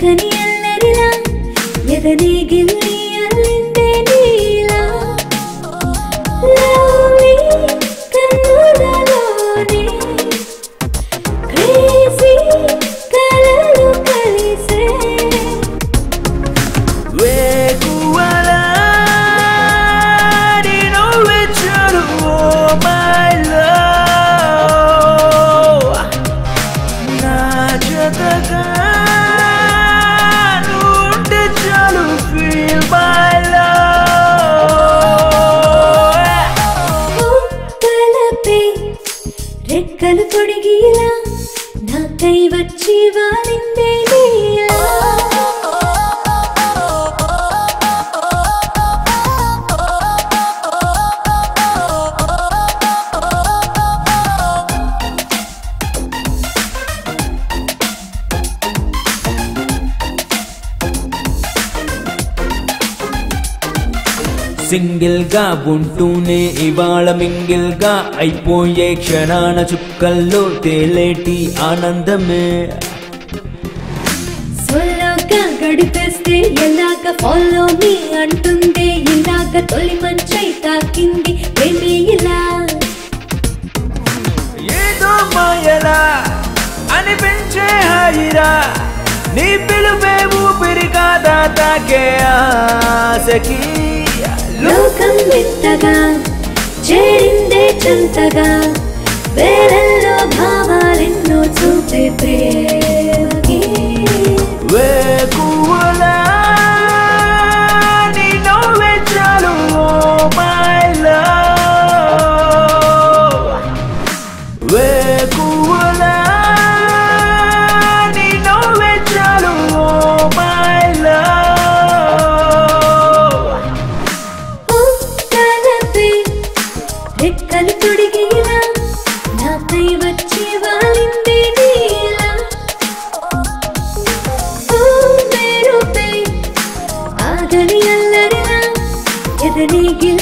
పక్కని ఎల్లరిలా ఎదనే గిల్లి రెక్కలు తొడిగిలా నాకై వచ్చి వారిందే సింగిల్గా ఉంటూనే ఇవాళ మింగిల్గా అయిపోయే క్షణాన చుక్కల్లో తేలేటి ఆనందమే. గడిపేస్తే ఎలాగ ఫాలో మీ అంటుందే ఇలాగ తొలి మంచై తాకింది ప్రేమే ఇలా. ఏదో మాయలా అనిపించే హాయిరా నీ పిలుపే ఊపిరి కాదా తాకే ఆశకి? వింతగా చేరిందే చంతగా వేరల్లో భా அருகில்